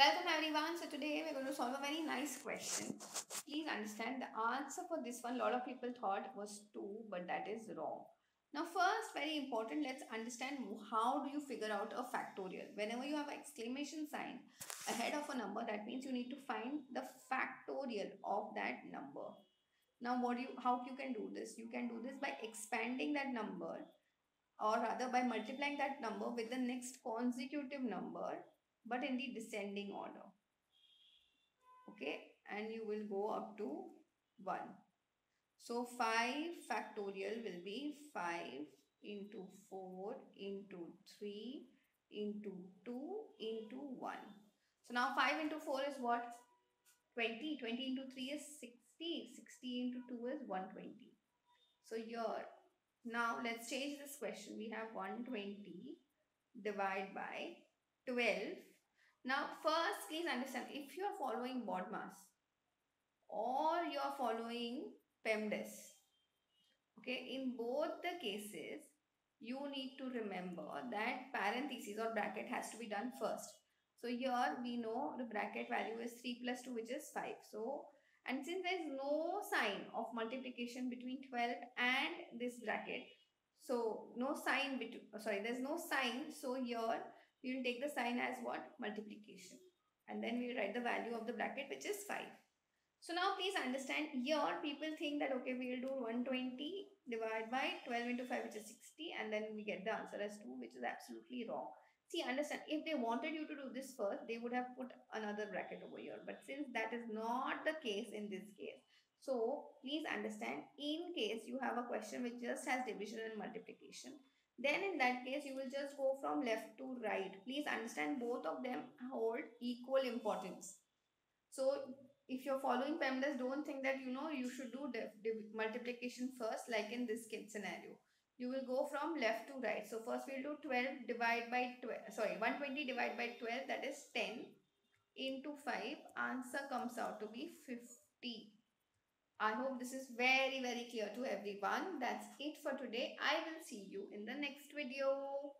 Welcome everyone. So today we're going to solve a very nice question. Please understand the answer for this one. A lot of people thought was 2 but that is wrong. Now first very important let's understand how do you figure out a factorial. Whenever you have an exclamation sign ahead of a number that means you need to find the factorial of that number. Now what you how you can do this? You can do this by expanding that number or rather by multiplying that number with the next consecutive number but in the descending order. Okay and you will go up to 1 so 5 factorial will be 5 into 4 into 3 into 2 into 1 so now 5 into 4 is what? 20 20 into 3 is 60 60 into 2 is 120 so here now let's change this question. We have 120 divided by 12 now, first, please understand if you are following BODMAS or you are following PEMDAS, okay, in both the cases, you need to remember that parentheses or bracket has to be done first. So, here we know the bracket value is 3 plus 2 which is 5. So, and since there is no sign of multiplication between 12 and this bracket, so no sign between, sorry, there's no sign. So, here we will take the sign as what? Multiplication. And then we will write the value of the bracket which is 5. So now please understand here people think that okay we will do 120 divided by 12 into 5 which is 60 and then we get the answer as 2 which is absolutely wrong. See understand if they wanted you to do this first they would have put another bracket over here but since that is not the case in this case. So please understand in case you have a question which just has division and multiplication then in that case you will just go from left to right please understand both of them hold equal importance so if you're following PEMDAS, don't think that you know you should do multiplication first like in this kid scenario. You will go from left to right. So first we'll do 12 divided by 12. Sorry, 120 divided by 12 that is 10 into 5. Answer comes out to be 50. I hope this is very very clear to everyone. That's it for today. I will see you in the next video.